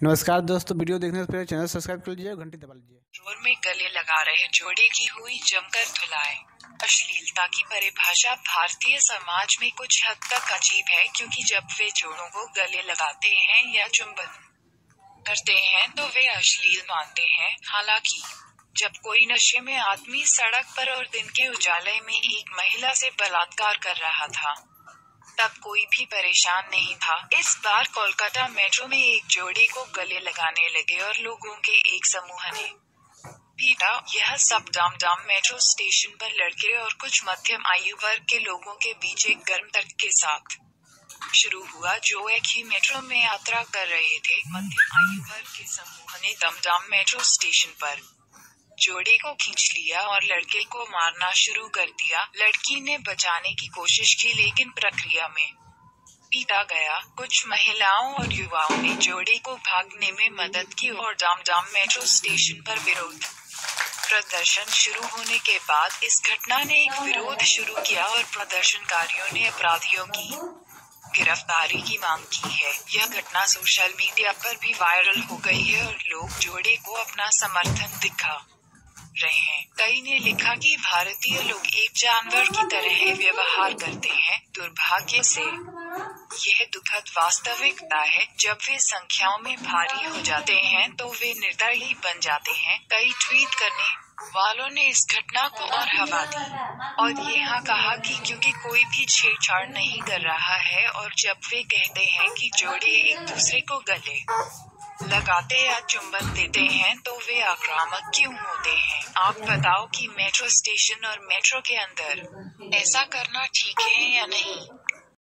नमस्कार दोस्तों, वीडियो देखने से पहले चैनल सब्सक्राइब कर लीजिए घंटी दबा लीजिए। ज़ोर में गले लगा रहे जोड़े की हुई जमकर धुलाई अश्लीलता की परिभाषा भारतीय समाज में कुछ हद तक अजीब है, क्योंकि जब वे जोड़ों को गले लगाते हैं या चुंबन करते हैं तो वे अश्लील मानते हैं। हालाँकि, जब कोई नशे में आदमी सड़क पर और दिन के उजाले में एक महिला से बलात्कार कर रहा था तब कोई भी परेशान नहीं था। इस बार कोलकाता मेट्रो में एक जोड़ी को गले लगाने लगे और लोगों के एक समूह ने पीटा। यह सब डाम डाम मेट्रो स्टेशन पर लड़के और कुछ मध्यम आयु वर्ग के लोगों के बीच एक गर्म तर्क के साथ शुरू हुआ, जो एक ही मेट्रो में यात्रा कर रहे थे। मध्यम आयु वर्ग के समूह ने दमदम मेट्रो स्टेशन पर जोड़े को खींच लिया और लड़के को मारना शुरू कर दिया। लड़की ने बचाने की कोशिश की, लेकिन प्रक्रिया में पीटा गया। कुछ महिलाओं और युवाओं ने जोड़े को भागने में मदद की और डाम डाम मेट्रो स्टेशन पर विरोध प्रदर्शन शुरू होने के बाद इस घटना ने एक विरोध शुरू किया और प्रदर्शनकारियों ने अपराधियों की गिरफ्तारी की मांग की है। यह घटना सोशल मीडिया पर भी वायरल हो गई है और लोग जोड़े को अपना समर्थन दिखा हैं ने लिखा कि भारतीय लोग एक जानवर की तरह व्यवहार करते हैं दुर्भाग्य से। यह दुखद वास्तविकता है, जब वे संख्याओं में भारी हो जाते हैं तो वे निर्दयी बन जाते हैं। कई ट्वीट करने वालों ने इस घटना को और हवा दी और यहाँ कहा कि क्योंकि कोई भी छेड़छाड़ नहीं कर रहा है और जब वे कहते हैं कि जोड़े एक दूसरे को गले। लगाते या चुंबन देते हैं तो वे आक्रामक क्यों होते हैं? आप बताओ कि मेट्रो स्टेशन और मेट्रो के अंदर ऐसा करना ठीक है या नहीं?